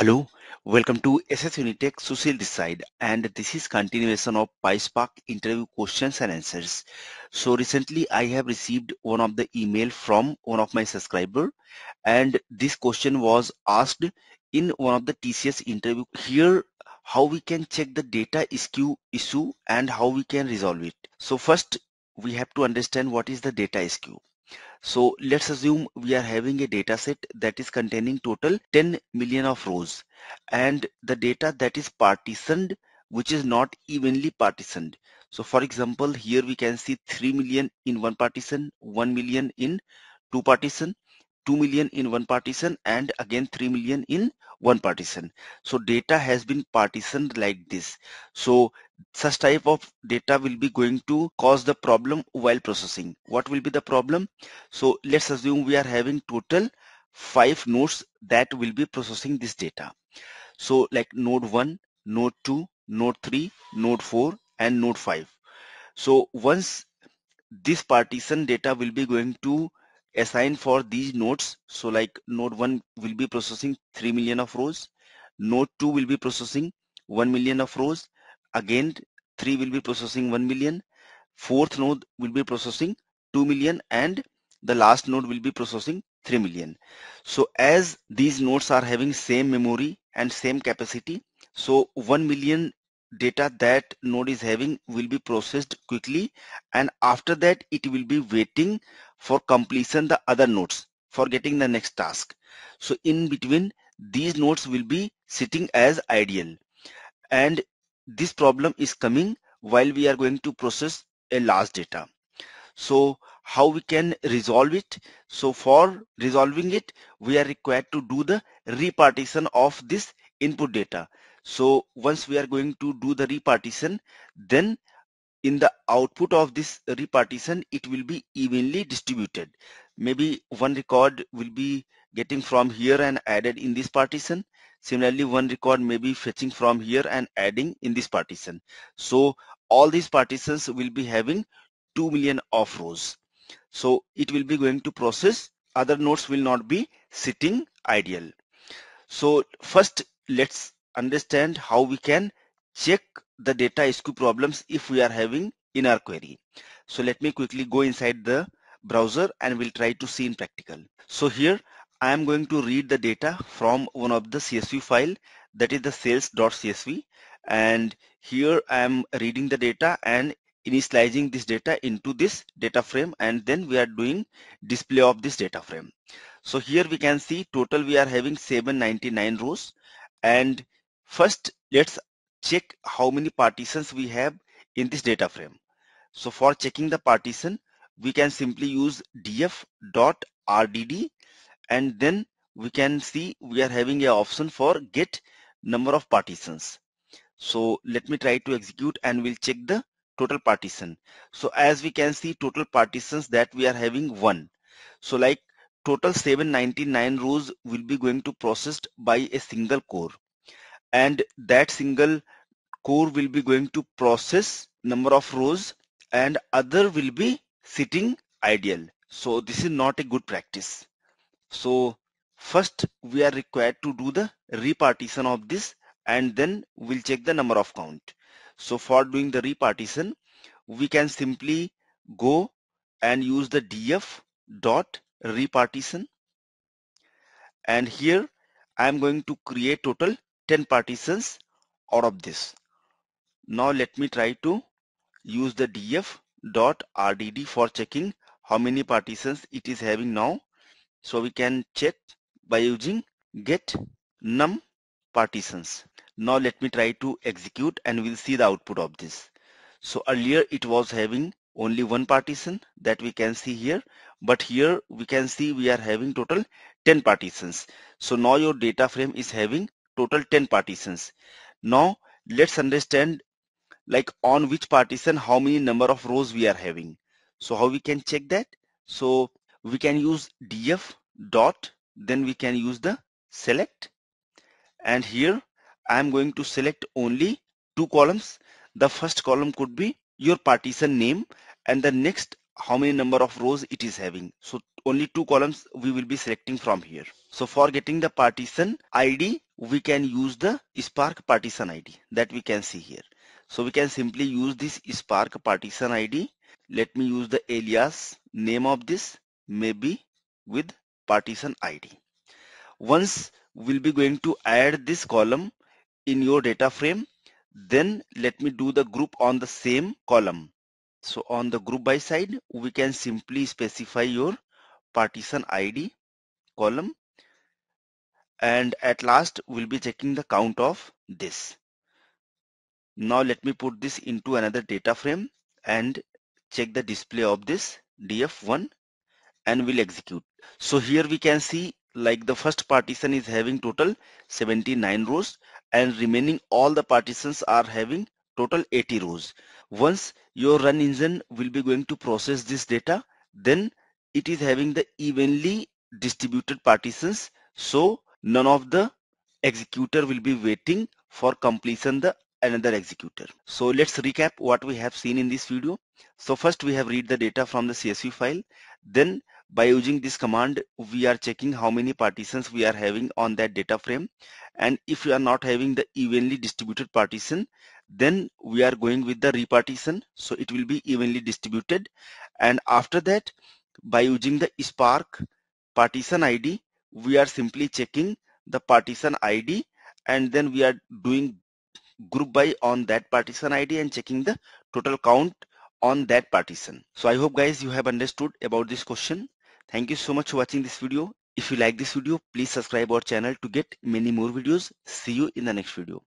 Hello, welcome to SS Unitech this side and this is continuation of PySpark interview questions and answers. So recently I have received one of the email from one of my subscriber and this question was asked in one of the TCS interview. Here how we can check the data skew issue and how we can resolve it. So first we have to understand what is the data skew. So let's assume we are having a data set that is containing total 10 million of rows and the data that is partitioned which is not evenly partitioned. So for example, here we can see 3 million in one partition, 1 million in two partition, 2 million in one partition and again 3 million in one partition. So data has been partitioned like this. So such type of data will be going to cause the problem while processing. What will be the problem? So let's assume we are having total five nodes that will be processing this data. So like node 1, node 2, node 3, node 4 and node 5. So once this partition data will be going to assign for these nodes so like node 1 will be processing 3 million of rows node 2 will be processing 1 million of rows again 3 will be processing 1 million. Fourth node will be processing 2 million and the last node will be processing 3 million. So as these nodes are having same memory and same capacity so 1 million data that node is having will be processed quickly and after that it will be waiting for completion the other nodes for getting the next task. So in between these nodes will be sitting as idle and this problem is coming while we are going to process a large data so how we can resolve it so for resolving it we are required to do the repartition of this input data so once we are going to do the repartition, then in the output of this repartition, it will be evenly distributed. Maybe one record will be getting from here and added in this partition. Similarly, one record may be fetching from here and adding in this partition. So all these partitions will be having 2 million of rows. So it will be going to process. Other nodes will not be sitting idle. So first let's understand how we can check the data skew problems if we are having in our query. So let me quickly go inside the browser and we'll try to see in practical. So here I am going to read the data from one of the CSV file that is the sales.csv and here I am reading the data and initializing this data into this data frame and then we are doing display of this data frame. So here we can see total we are having 799 rows and First, let's check how many partitions we have in this data frame. So for checking the partition, we can simply use df.rdd and then we can see we are having a option for get number of partitions. So let me try to execute and we'll check the total partition. So as we can see total partitions that we are having one. So like total 799 rows will be going to processed by a single core and that single core will be going to process number of rows and other will be sitting idle. So this is not a good practice. So first we are required to do the repartition of this and then we'll check the number of count. So for doing the repartition, we can simply go and use the df dot repartition and here I am going to create total 10 partitions out of this. Now let me try to use the df dot rdd for checking how many partitions it is having now. So we can check by using get num partitions. Now let me try to execute and we'll see the output of this. So earlier it was having only one partition that we can see here but here we can see we are having total 10 partitions so now your data frame is having total 10 partitions. Now let's understand like on which partition how many number of rows we are having. So how we can check that? So we can use df dot then we can use the select and here I am going to select only two columns. The first column could be your partition name and the next how many number of rows it is having. So only two columns we will be selecting from here. So for getting the partition ID, we can use the Spark partition ID that we can see here. So we can simply use this Spark partition ID. Let me use the alias name of this maybe with partition ID. Once we'll be going to add this column in your data frame, then let me do the group on the same column. So on the group by side, we can simply specify your partition ID column and at last we'll be checking the count of this. Now let me put this into another data frame and check the display of this df1 and we'll execute. So here we can see like the first partition is having total 79 rows and remaining all the partitions are having total 80 rows. Once your run engine will be going to process this data, then it is having the evenly distributed partitions. So none of the executor will be waiting for completion the another executor. So let's recap what we have seen in this video. So first we have read the data from the CSV file. Then by using this command, we are checking how many partitions we are having on that data frame. And if we are not having the evenly distributed partition, then we are going with the repartition. So it will be evenly distributed. And after that, by using the Spark partition ID, we are simply checking the partition ID and then we are doing group by on that partition ID and checking the total count on that partition. So I hope guys you have understood about this question. Thank you so much for watching this video. If you like this video, please subscribe our channel to get many more videos. See you in the next video.